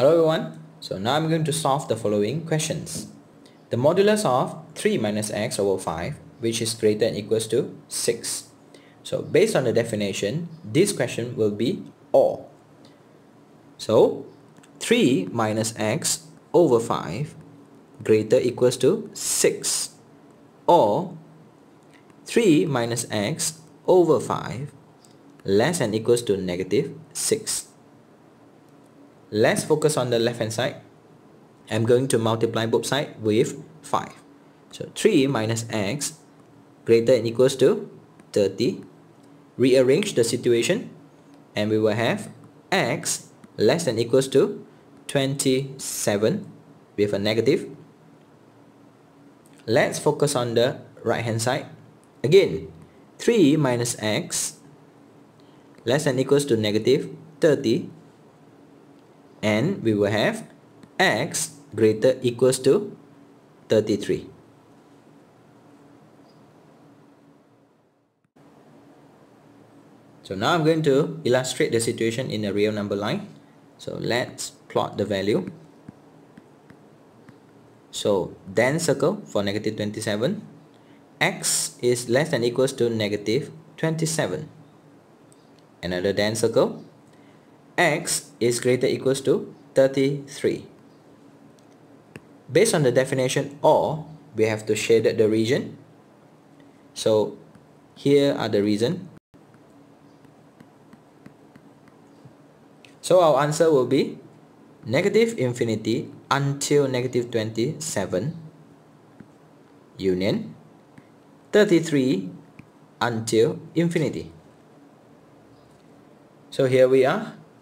Hello everyone. So now I'm going to solve the following questions. The modulus of 3 minus x over 5 which is greater than equals to 6. So based on the definition, this question will be OR. So 3 minus x over 5 greater equals to 6 or 3 minus x over 5 less than equals to negative 6. Let's focus on the left hand side. I'm going to multiply both sides with 5. So 3 minus x greater than equals to 30. Rearrange the situation and we will have x less than equals to 27 with a negative. Let's focus on the right hand side. Again, 3 minus x less than equals to negative 30 and we will have x greater equals to 33. So now I'm going to illustrate the situation in a real number line. So let's plot the value. So then circle for negative 27. x is less than equals to negative 27. Another then circle x is greater equals to 33. Based on the definition or, we have to shade the region. So here are the reason. So our answer will be negative infinity until negative 27 union 33 until infinity. So here we are